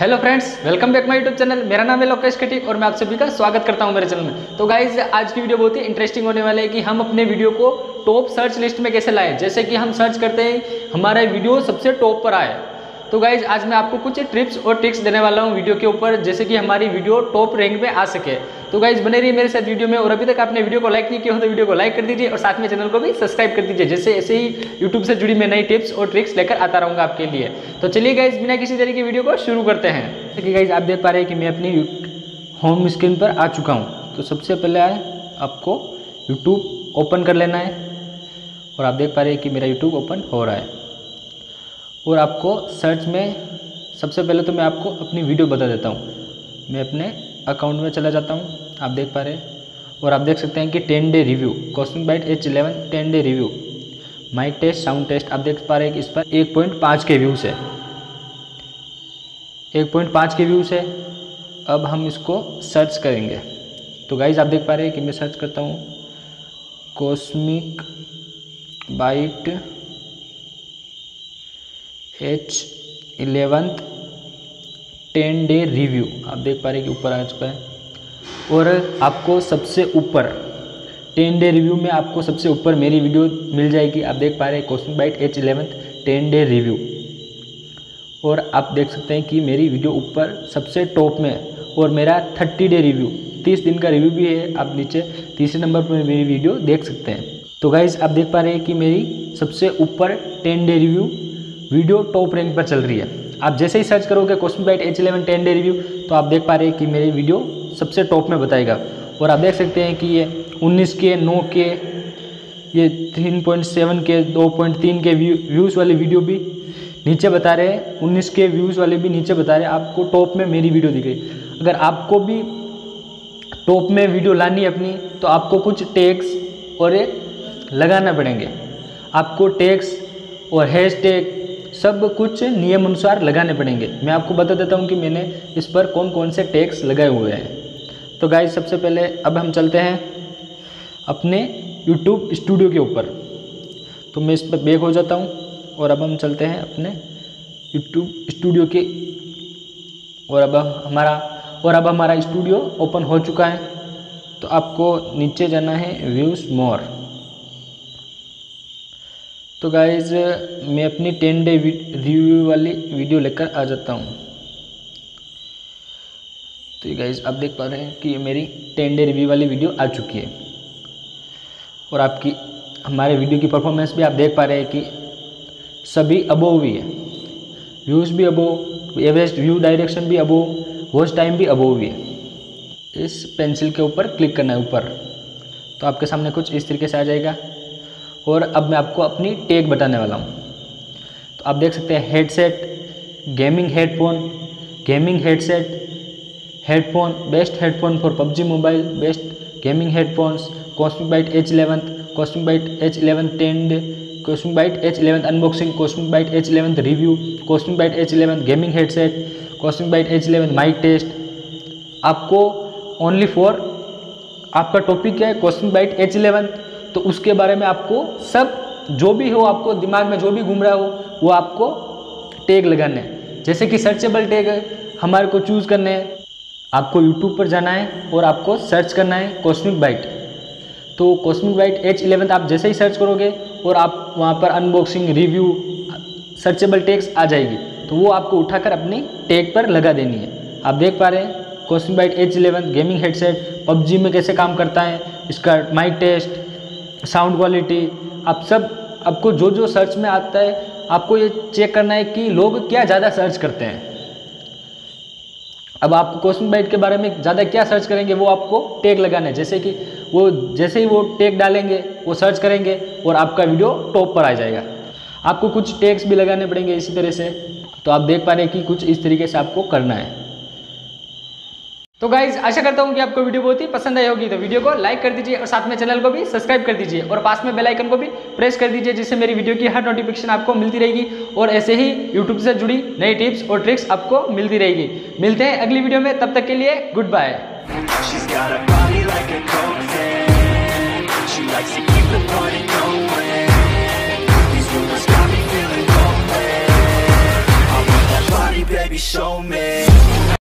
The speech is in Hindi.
Hello friends welcome back my YouTube channel मेरा नाम है लोकेश खटीक और मैं आप सभी का स्वागत करता हूँ मेरे चैनल में। तो गाइज़ आज की वीडियो बहुत ही इंटरेस्टिंग होने वाली है कि हम अपने वीडियो को टॉप सर्च लिस्ट में कैसे लाएँ। जैसे कि हम सर्च करते हैं, हमारा वीडियो सबसे टॉप पर आए तो गाइज़ आज मैं आपको कुछ ट्रिप्स और ट्रिक्स देने वाला हूँ वीडियो के ऊपर, जैसे कि हमारी वीडियो टॉप रैंक में आ सके। तो गाइज़ बने रही मेरे साथ वीडियो में, और अभी तक आपने वीडियो को लाइक नहीं किया हो तो वीडियो को लाइक कर दीजिए, और साथ में चैनल को भी सब्सक्राइब कर दीजिए, जैसे ऐसे ही यूट्यूब से जुड़ी मैं नई टिप्स और ट्रिक्स लेकर आता रहूँगा आपके लिए। तो चलिए गाइज़ बिना किसी तरीके की वीडियो को शुरू करते हैं। जैसे कि गाइज़ आप देख पा रहे हैं कि मैं अपनी होम स्क्रीन पर आ चुका हूँ। तो सबसे पहले आपको यूट्यूब ओपन कर लेना है, और आप देख पा रहे हैं कि मेरा यूट्यूब ओपन हो रहा है। और आपको सर्च में, सबसे पहले तो मैं आपको अपनी वीडियो बता देता हूँ। मैं अपने अकाउंट में चला जाता हूँ, आप देख पा रहे हैं। और आप देख सकते हैं कि ten day review Cosmic Byte H eleven ten day review mic test sound test आप देख पा रहे हैं कि इस पर एक पॉइंट पाँच के व्यूज़ है। एक पॉइंट पाँच के व्यूज़ है। अब हम इसको सर्च करेंगे। तो गाइज़ आप देख पा रहे हैं कि मैं सर्च करता हूँ। Cosmic Byte H eleventh ten day review आप देख पा रहे कि ऊपर आ चुका है। और आपको सबसे ऊपर टेन डे रिव्यू में आपको सबसे ऊपर मेरी वीडियो मिल जाएगी। आप देख पा रहे हैं question Byte H eleventh ten day review और आप देख सकते हैं कि मेरी वीडियो ऊपर सबसे टॉप में और मेरा थर्टी डे रिव्यू तीस दिन का रिव्यू भी है। आप नीचे तीसरे नंबर पर मेरी वीडियो देख सकते हैं। तो गाइज़ आप देख पा रहे हैं कि मेरी सबसे ऊपर ten day review video top rank पर चल रही है। आप जैसे ही सर्च करोगे question Byte H eleven ten day review तो आप देख पा रहे हैं कि मेरी वीडियो सबसे टॉप में बताएगा। और आप देख सकते हैं कि ये 19 के 9 के, ये 3.7 के 2.3 के व्यू, व्यूज़ वाली वीडियो भी नीचे बता रहे हैं। 19 के व्यूज़ वाले भी नीचे बता रहे हैं। आपको टॉप में मेरी वीडियो दिख रही अगर आपको भी टॉप में वीडियो लानी है अपनी तो आपको कुछ टैग्स और लगाना पड़ेंगे। आपको टैग्स और हैश टैग सब कुछ नियम अनुसार लगाने पड़ेंगे। मैं आपको बता देता हूँ कि मैंने इस पर कौन कौन से टैक्स लगाए हुए हैं। तो गाइज़ सबसे पहले अब हम चलते हैं अपने यूट्यूब स्टूडियो के ऊपर। तो मैं इस पर बैक हो जाता हूँ और अब हम चलते हैं अपने यूट्यूब स्टूडियो के और अब हमारा और अब हमारा स्टूडियो ओपन हो चुका है। तो आपको नीचे जाना है व्यूज़ मोर तो गाइज़ मैं अपनी टेन डे रिव्यू वाली वीडियो लेकर आ जाता हूँ। तो ये गाइज़ आप देख पा रहे हैं कि मेरी टेन डे रिव्यू वाली वीडियो आ चुकी है। और आपकी, हमारे वीडियो की परफॉर्मेंस भी आप देख पा रहे हैं कि सभी अबोव भी है। व्यूज़ भी अबोव एवरेज व्यू डायरेक्शन भी अबोव वॉच टाइम भी अबोव भी है। इस पेंसिल के ऊपर क्लिक करना है ऊपर। तो आपके सामने कुछ इस तरीके से आ जाएगा। और अब मैं आपको अपनी टेक बताने वाला हूँ। तो आप देख सकते हैं headset gaming headphone gaming headset headphone best headphone for PUBG mobile best gaming headphones Cosmic Byte H eleven Cosmic Byte H eleven tend Cosmic Byte H eleven unboxing Cosmic Byte H eleven review Cosmic Byte H eleven gaming headset Cosmic Byte H eleven mic test आपको ओनली फॉर आपका टॉपिक है कॉस्मिक बाइट एच इलेवन तो उसके बारे में आपको सब जो भी हो, आपको दिमाग में जो भी घूम रहा हो, वो आपको टैग लगाने हैं। जैसे कि सर्चेबल टैग हमारे को चूज़ करने हैं। आपको यूट्यूब पर जाना है और आपको सर्च करना है कॉस्मिक बाइट तो कॉस्मिक बाइट एच इलेवन आप जैसे ही सर्च करोगे और आप वहाँ पर अनबॉक्सिंग रिव्यू सर्चेबल टैग्स आ जाएगी। तो वो आपको उठाकर अपनी टैग पर लगा देनी है। आप देख पा रहे हैं Cosmic Byte H eleven gaming headset PUBG में कैसे काम करता है, इसका माइक टेस्ट साउंड क्वालिटी आप सब आपको जो जो सर्च में आता है, आपको ये चेक करना है कि लोग क्या ज़्यादा सर्च करते हैं। अब आप क्वेश्चन बाइट के बारे में ज़्यादा क्या सर्च करेंगे, वो आपको टैग लगाना है। जैसे कि वो, जैसे ही वो टैग डालेंगे, वो सर्च करेंगे और आपका वीडियो टॉप पर आ जाएगा। आपको कुछ टैग्स भी लगाने पड़ेंगे इसी तरह से। तो आप देख पा रहे हैं कि कुछ इस तरीके से आपको करना है। तो गाइज़ आशा करता हूँ कि आपको वीडियो बहुत ही पसंद आई होगी। तो वीडियो को लाइक कर दीजिए और साथ में चैनल को भी सब्सक्राइब कर दीजिए और पास में बेल आइकन को भी प्रेस कर दीजिए, जिससे मेरी वीडियो की हर नोटिफिकेशन आपको मिलती रहेगी और ऐसे ही यूट्यूब से जुड़ी नई टिप्स और ट्रिक्स आपको मिलती रहेगी। मिलते हैं अगली वीडियो में, तब तक के लिए गुड बाय Show me.